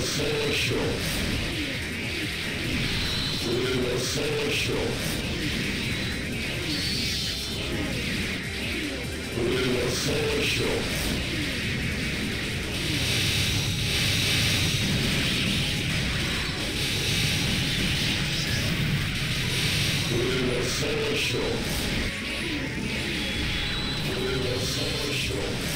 essential. Feel essential. Feel essential. Feel essential. Feel essential.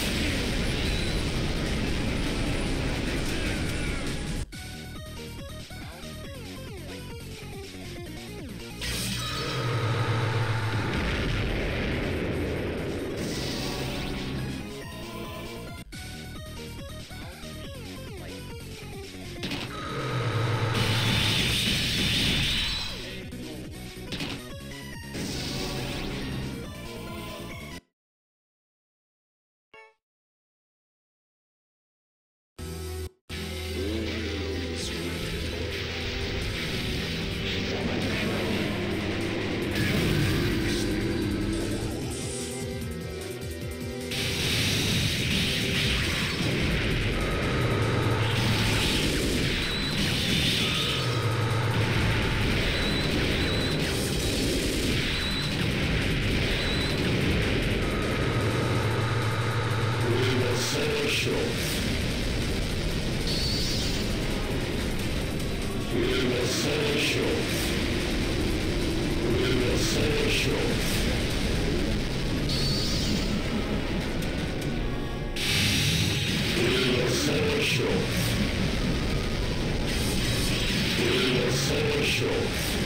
Celestial. We will celestial. We. Show. Show.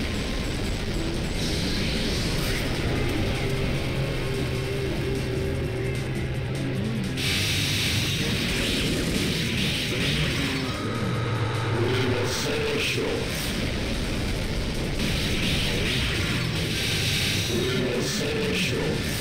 shore. We will save the.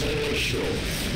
Relaxation.